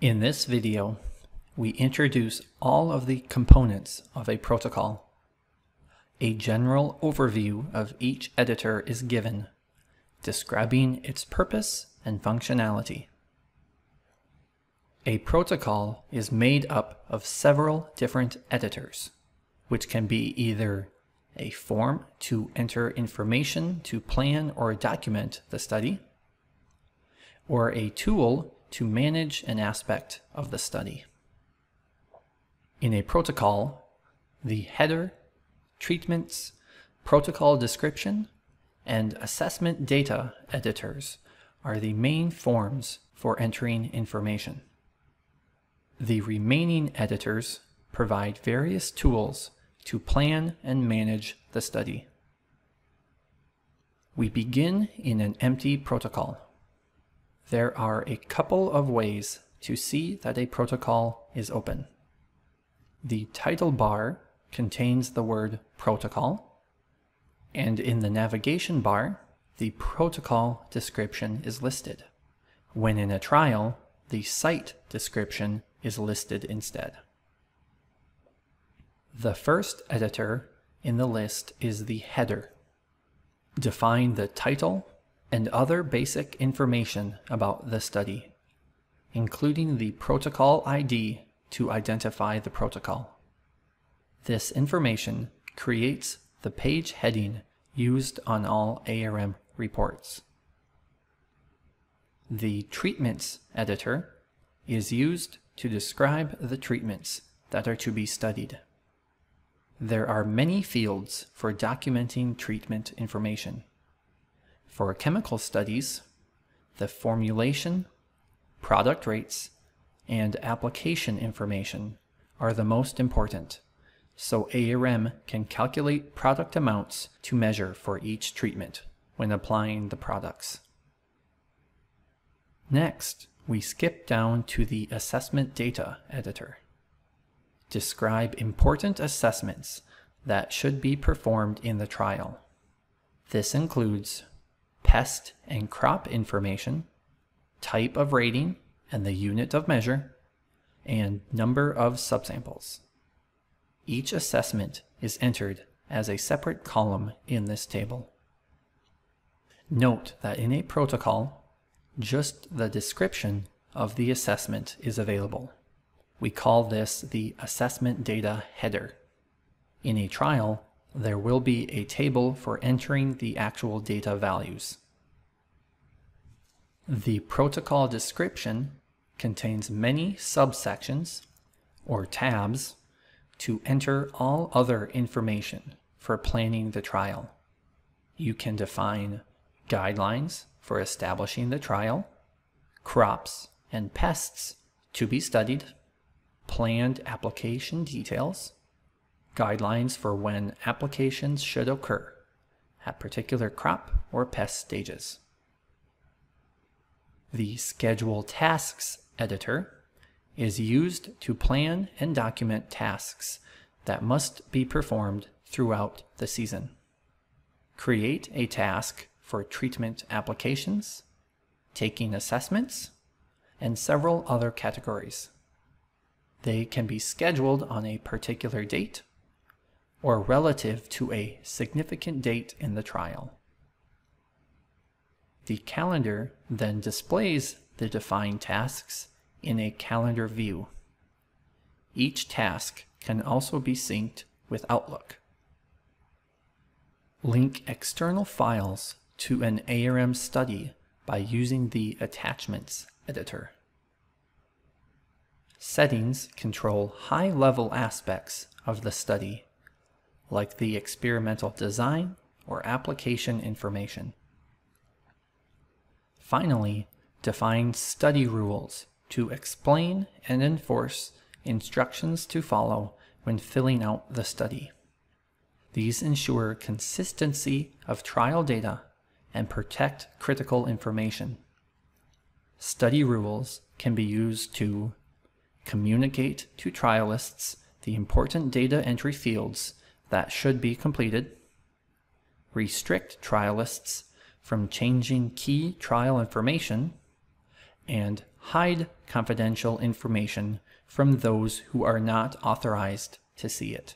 In this video, we introduce all of the components of a protocol. A general overview of each editor is given, describing its purpose and functionality. A protocol is made up of several different editors, which can be either a form to enter information to plan or document the study, or a tool to manage an aspect of the study. In a protocol, the header, treatments, protocol description, and assessment data editors are the main forms for entering information. The remaining editors provide various tools to plan and manage the study. We begin in an empty protocol. There are a couple of ways to see that a protocol is open. The title bar contains the word protocol, and in the navigation bar, the protocol description is listed. When in a trial, the site description is listed instead. The first editor in the list is the header. Define the title and other basic information about the study, including the protocol ID to identify the protocol. This information creates the page heading used on all ARM reports. The Treatments editor is used to describe the treatments that are to be studied. There are many fields for documenting treatment information. For chemical studies, the formulation, product rates, and application information are the most important, so ARM can calculate product amounts to measure for each treatment when applying the products. Next, we skip down to the Assessment Data editor describe important assessments that should be performed in the trial. This includes pest and crop information, type of rating and the unit of measure, and number of subsamples. Each assessment is entered as a separate column in this table. Note that in a protocol, just the description of the assessment is available. We call this the assessment data header. In a trial, there will be a table for entering the actual data values. The protocol description contains many subsections or tabs to enter all other information for planning the trial. You can define guidelines for establishing the trial, crops and pests to be studied, planned application details, guidelines for when applications should occur at particular crop or pest stages. The Schedule Tasks editor is used to plan and document tasks that must be performed throughout the season. Create a task for treatment applications, taking assessments, and several other categories. They can be scheduled on a particular date or relative to a significant date in the trial. The calendar then displays the defined tasks in a calendar view. Each task can also be synced with Outlook. Link external files to an ARM study by using the Attachments editor. Settings control high-level aspects of the study, like the experimental design or application information. Finally, define study rules to explain and enforce instructions to follow when filling out the study. These ensure consistency of trial data and protect critical information. Study rules can be used to communicate to trialists the important data entry fields that should be completed, restrict trialists from changing key trial information, and hide confidential information from those who are not authorized to see it.